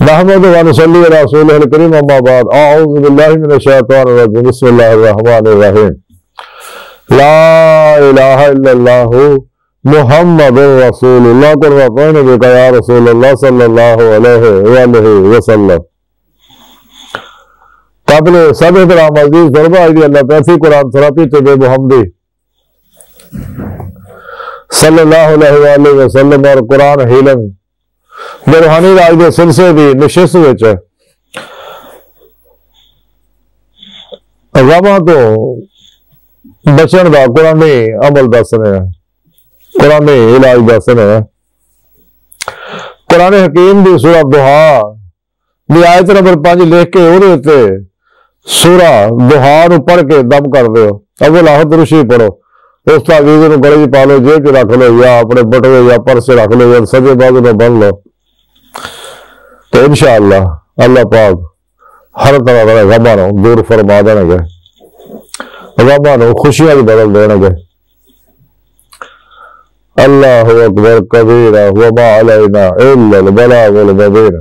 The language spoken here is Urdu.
محمد ونصلي على رسوله الكريم أما بعد. أعوذ بالله من الشيطان الرجيم بسم الله الرحمن الرحيم لا إله إلا الله محمد رسول الله قل رقين بك يا رسول الله صلى الله عليه وآله وسلم. قبل سب احترام عزیز ضربہ آئی اللہ پیسی قرآن تھراپی طب محمدی. صلی اللہ علیہ وآلہ وسلم اور قرآن ہیلنگ روحانی راج دے سلسلے دی نشست وچ غماں تو بچن دا قرآن عمل دسنے قرآن علاج دسنے قرآن حکیم دی سورہ دہا دی نمبر پانچ لکھ کے وہ تے دہا نو پڑھ کے دم کر دیو اول آہد رشی پڑھو اس تعویذ گلے چ پا لو جیب چ رکھ لو یا اپنے بٹوے یا پرس رکھ لو یا سجے بازو بن لو تو انشاءاللہ اللہ پاک ہر طرح کا غمہ دور فرما دینا گے غمہ خوشیاں بھی بدل دینا گے اللہ اکبر، کبیرہ، وما علینا الا البلاغ المبین